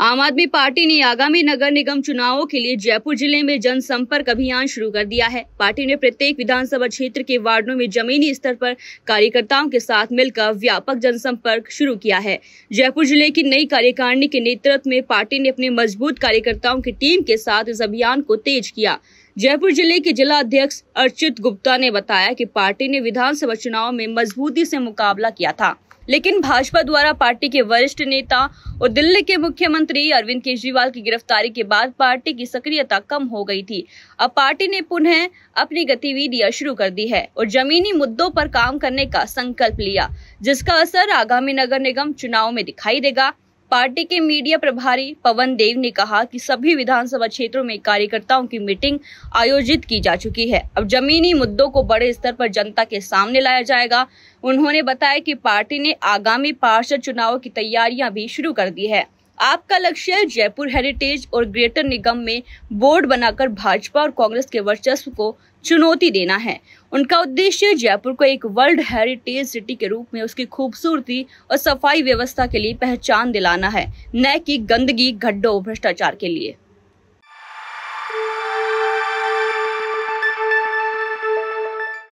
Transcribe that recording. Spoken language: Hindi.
आम आदमी पार्टी ने आगामी नगर निगम चुनावों के लिए जयपुर ज़िले में जनसंपर्क अभियान शुरू कर दिया है। पार्टी ने प्रत्येक विधानसभा क्षेत्र के वार्डों में जमीनी स्तर पर कार्यकर्ताओं के साथ मिलकर व्यापक जनसंपर्क शुरू किया है। जयपुर ज़िले की नई कार्यकारिणी के नेतृत्व में पार्टी ने अपने मज़बूत कार्यकर्ताओं की टीम के साथ इस अभियान को तेज किया। जयपुर ज़िले के जिला अध्यक्ष अर्चित गुप्ता ने बताया कि पार्टी ने विधानसभा चुनाव में मजबूती से मुकाबला किया था। लेकिन भाजपा द्वारा पार्टी के वरिष्ठ नेता और दिल्ली के मुख्यमंत्री अरविंद केजरीवाल की गिरफ्तारी के बाद पार्टी की सक्रियता कम हो गई थी। अब पार्टी ने पुनः अपनी गतिविधियाँ शुरू कर दी है और जमीनी मुद्दों पर काम करने का संकल्प लिया, जिसका असर आगामी नगर निगम चुनाव में दिखाई देगा। पार्टी के मीडिया प्रभारी पवन देव ने कहा कि सभी विधानसभा क्षेत्रों में कार्यकर्ताओं की मीटिंग आयोजित की जा चुकी है। अब जमीनी मुद्दों को बड़े स्तर पर जनता के सामने लाया जाएगा। उन्होंने बताया कि पार्टी ने आगामी पार्षद चुनाव की तैयारियाँ भी शुरू कर दी है। आपका लक्ष्य जयपुर हेरिटेज और ग्रेटर निगम में बोर्ड बनाकर भाजपा और कांग्रेस के वर्चस्व को चुनौती देना है। उनका उद्देश्य जयपुर को एक वर्ल्ड हेरिटेज सिटी के रूप में उसकी खूबसूरती और सफ़ाई व्यवस्था के लिए पहचान दिलाना है, न कि गंदगी गड्ढों भ्रष्टाचार के लिए।